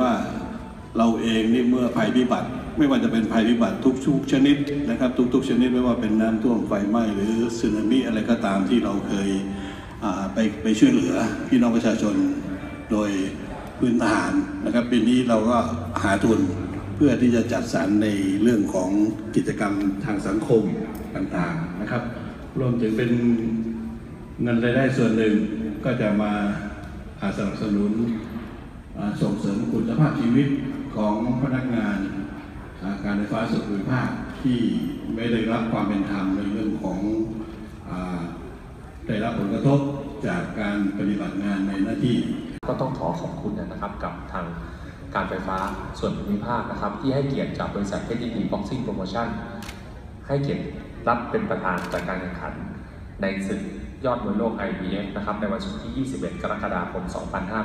ว่าเราเองนี่เมื่อภัยพิบัติ ไม่ว่าจะเป็นภัยพิบัติทุกชุกชนิดนะครับ ทุกๆ ชนิดไม่ว่าเป็นน้ำท่วมไฟไหม้หรือสึนามิอะไรก็ตามที่เราเคยไปไปช่วยเหลือพี่น้องประชาชนโดยพื้นฐานนะครับปีนี้เราก็หาทุนเพื่อที่จะจัดสรรในเรื่องของกิจกรรมทางสังคมต่างๆนะครับ รวมถึงเป็นเงินรายได้ส่วนหนึ่งก็จะมาอ่าสนับสนุน ส่งเสริมคุณภาพชีวิตของพนักงานการไฟฟ้าส่วนภูมิภาคที่ไม่ได้รับความเป็นธรรมในเรื่องของเอ่อได้รับผลกระทบจากการปฏิบัติงานในหน้าที่ ก็ต้องขอขอบคุณนะครับกับทางการไฟฟ้าส่วนภูมิภาคนะครับ ที่ให้เกียรติจากบริษัทเพชรยินดีบ็อกซิ่งโปรโมชั่นให้เกียรติรับเป็นประธานจัดการแข่งขันในศึก ยอดมวยโลก IBF นะครับในวันศุกร์ที่ 21 กรกฎาคม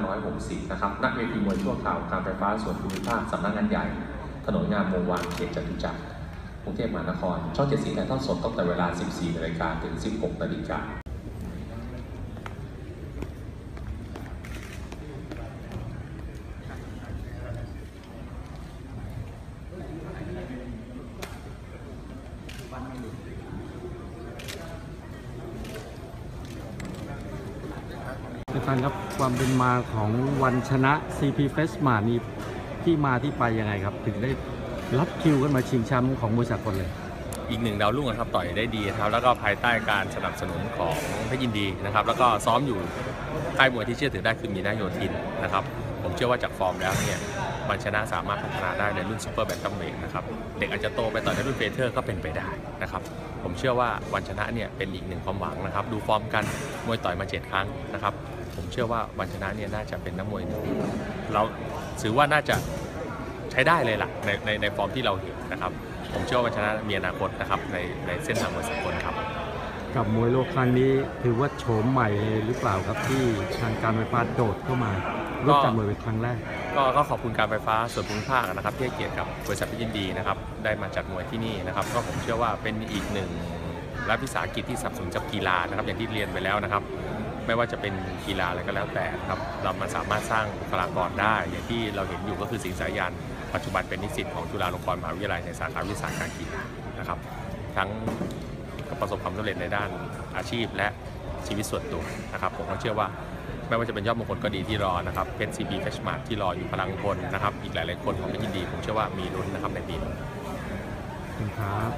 2560 นะครับณเวทีมวยชั่วคราวการไฟฟ้าส่วนภูมิภาคสำนักงานใหญ่ ถนนงามวงวานเขตจตุจักรกรุงเทพมหานคร ช่องเจ็ดสีถ่ายทอดสดตั้งแต่เวลา 14นาฬิกาถึง 16นาฬิกาอาจารย์ครับความเป็นมาของวันชนะ CP Fest มานี่ที่มาที่ไปยังไงครับ ถึงได้รับคิวกันมาชิงแชมป์ของมวยสากลเลย อีกหนึ่งดาวรุ่งนะครับต่อยได้ดีนะครับ แล้วก็ภายใต้การสนับสนุนของเพชรยินดีนะครับ แล้วก็ซ้อมอยู่ค่ายมวยที่เชื่อถือได้คือมีนาโยธินนะครับ ผมเชื่อว่าจากฟอร์มแล้วเนี่ยมันชนะสามารถพัฒนาได้ในรุ่นซูเปอร์แบนตัมเวทนะครับ เด็กอาจจะโตไปต่อยในรุ่นเฟเธอร์ก็เป็นไปได้นะครับ ผมเชื่อว่าวันชนะเนี่ยเป็นอีกหนึ่งความหวังนะครับ ดูฟอร์มกันมวยต่อยมาเจ็ดครั้งนะครับ ผมเชื่อว่าวันชนะเนี่ยน่าจะเป็นนักมวยหนึ่งเราถือว่าน่าจะใช้ได้เลยล่ะในในในฟอร์มที่เราเห็นนะครับ ผมเชื่อว่าวันชนะมีอนาคตนะครับในในเส้นทางมวยสากลครับ กับมวยโลกครั้งนี้ถือว่าโฉมใหม่เลยหรือเปล่าครับที่ทางการไฟฟ้าโดดเข้ามาร่วมจัดมวยเป็นครั้งแรกก็ก็ขอบคุณการไฟฟ้าส่วนภูมิภาคนะครับที่ให้เกียรติกับบริษัทพิจินดีนะครับได้มาจัดมวยที่นี่นะครับ ก็ผมเชื่อว่าเป็นอีกหนึ่งรัฐวิสาหกิจที่สนับสนุนกับกีฬานะครับอย่างที่เรียนไปแล้วนะครับ ไม่ว่าจะเป็นกีฬาอะไรก็แล้วแต่นะครับเรามันสามารถสร้างบุคลากรได้ อย่างที่เราเห็นอยู่ก็คือสิงสายัน ปัจจุบันเป็นนิสิตของจุฬาลงกรณ์มหาวิทยาลัยในสาขาวิชาการกีฬานะครับ ทั้งประสบความสำเร็จในด้านอาชีพและชีวิตส่วนตัวนะครับผมก็เชื่อว่าไม่ว่าจะเป็นยอดมงคลก็ดีที่รอนะครับเพชรซีบีเฟชมาร์ที่รออยู่พลังพลนะครับ อีกหลาย ๆ คนของเพชรยินดี ผมเชื่อว่ามีลุ้นนะครับในปีนี้ครับ